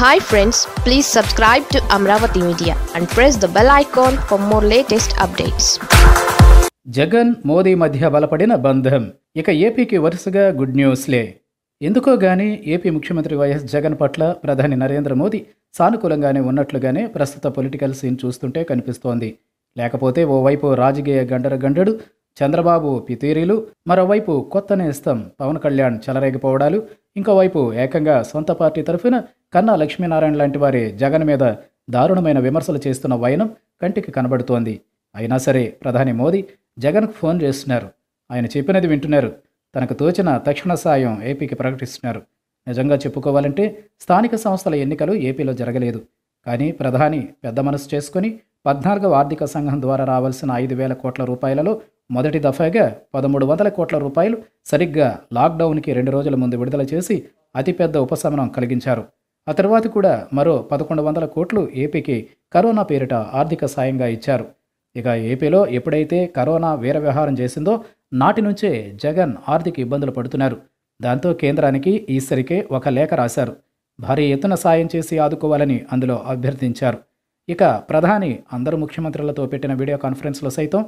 Hi friends please subscribe to Amaravati media and press the bell icon for more latest updates Jagan Modi మధ్య బలపడిన బంధం. ఇక ఏపీకి వరుసగా గుడ్ న్యూస్లే. ఎందుకో గానీ ఏపీ ముఖ్యమంత్రి వైఎస్ జగన్ పట్ల ప్రధాని నరేంద్ర మోదీ సానుకూలంగానే ఉన్నట్లుగానే ప్రస్తుత పొలిటికల్ సీన్ చూస్తుంటే కనిపిస్తోంది. లేకపోతే ఓవైపు రాజకీయ గండర గండడు చంద్రబాబు పితీరీలు మరోవైపు కొత్త నేస్తం పవన్ కళ్యాణ్ చెలరేగిపోవడాలు ఇంకోవైపు ఏకంగా సొంత పార్టీ తరఫున కన్నా లక్ష్మీనారాయణ లాంటి వారి జగన్ మీద దారుణమైన విమర్శలు చేస్తున్న వైనం కంటికి కనబడుతోంది. అయినా సరే ప్రధాని మోదీ జగన్కు ఫోన్ చేస్తున్నారు. ఆయన చెప్పినది వింటున్నారు. తనకు తోచిన తక్షణ సాయం ఏపీకి ప్రకటిస్తున్నారు. నిజంగా చెప్పుకోవాలంటే స్థానిక సంస్థల ఎన్నికలు ఏపీలో జరగలేదు. కానీ ప్రధాని పెద్ద మనసు చేసుకుని పద్నాలుగవ ఆర్థిక సంఘం ద్వారా రావాల్సిన ఐదు వేల కోట్ల రూపాయలలో మొదటి దఫాగా పదమూడు వందల కోట్ల రూపాయలు సరిగ్గా లాక్డౌన్కి రెండు రోజుల ముందు విడుదల చేసి అతిపెద్ద ఉపశమనం కలిగించారు. ఆ తర్వాత కూడా మరో పదకొండు వందల కోట్లు ఏపీకి కరోనా పేరిట ఆర్థిక సాయంగా ఇచ్చారు. ఇక ఏపీలో ఎప్పుడైతే కరోనా వీర వ్యవహారం చేసిందో నాటి నుంచే జగన్ ఆర్థిక ఇబ్బందులు పడుతున్నారు. దాంతో కేంద్రానికి ఈసరికే ఒక లేఖ రాశారు. భారీ ఎత్తున సాయం చేసి ఆదుకోవాలని అందులో అభ్యర్థించారు. ఇక ప్రధాని అందరు ముఖ్యమంత్రులతో పెట్టిన వీడియో కాన్ఫరెన్స్లో సైతం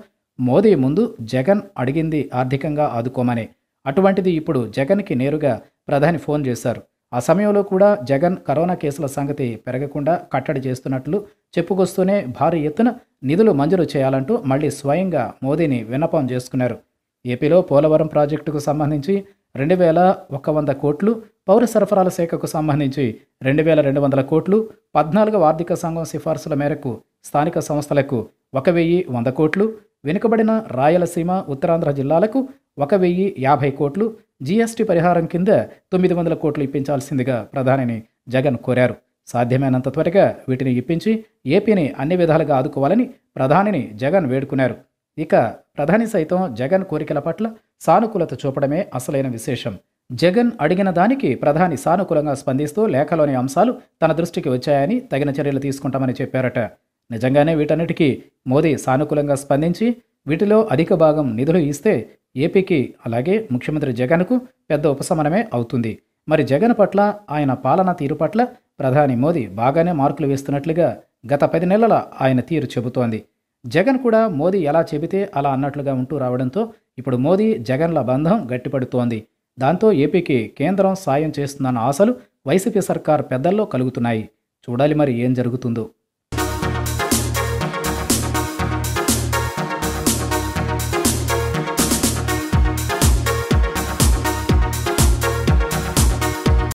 మోదీ ముందు జగన్ అడిగింది ఆర్థికంగా ఆదుకోమని. అటువంటిది ఇప్పుడు జగన్కి నేరుగా ప్రధాని ఫోన్ చేశారు. ఆ సమయంలో కూడా జగన్ కరోనా కేసుల సంగతి పెరగకుండా కట్టడి చేస్తున్నట్లు చెప్పుకొస్తూనే భారీ ఎత్తున నిధులు మంజూరు చేయాలంటూ మళ్ళీ స్వయంగా మోదీని విన్నపం చేసుకున్నారు. ఏపీలో పోలవరం ప్రాజెక్టుకు సంబంధించి రెండు వేల ఒక వంద కోట్లు పౌర సరఫరాల శాఖకు సంబంధించి రెండు వేల రెండు వందల కోట్లు పద్నాలుగవ ఆర్థిక సంఘం సిఫార్సుల మేరకు స్థానిక సంస్థలకు ఒక వెయ్యి వంద కోట్లు వెనుకబడిన రాయలసీమ ఉత్తరాంధ్ర జిల్లాలకు ఒక వెయ్యి యాభై కోట్లు జీఎస్టీ పరిహారం కింద తొమ్మిది వందల కోట్లు ఇప్పించాల్సిందిగా ప్రధానిని జగన్ కోరారు. సాధ్యమైనంత త్వరగా వీటిని ఇప్పించి ఏపీని అన్ని విధాలుగా ఆదుకోవాలని ప్రధానిని జగన్ వేడుకున్నారు. ఇక ప్రధాని సైతం జగన్ కోరికల పట్ల సానుకూలత చూపడమే అసలైన విశేషం. జగన్ అడిగిన దానికి ప్రధాని సానుకూలంగా స్పందిస్తూ లేఖలోని అంశాలు తన దృష్టికి వచ్చాయని తగిన చర్యలు తీసుకుంటామని చెప్పారట. నిజంగానే వీటన్నిటికీ మోదీ సానుకూలంగా స్పందించి వీటిలో అధిక భాగం నిధులు ఇస్తే ఏపీకి అలాగే ముఖ్యమంత్రి జగన్కు పెద్ద ఉపశమనమే అవుతుంది. మరి జగన్ పట్ల ఆయన పాలనా తీరు పట్ల ప్రధాని మోదీ బాగానే మార్కులు వేస్తున్నట్లుగా గత పది నెలల ఆయన తీరు చెబుతోంది. జగన్ కూడా మోదీ ఎలా చెబితే అలా అన్నట్లుగా ఉంటూ రావడంతో ఇప్పుడు మోదీ జగన్ల బంధం గట్టిపడుతోంది. దాంతో ఏపీకి కేంద్రం సాయం చేస్తుందన్న ఆశలు వైసీపీ సర్కార్ పెద్దల్లో కలుగుతున్నాయి. చూడాలి మరి ఏం జరుగుతుందో.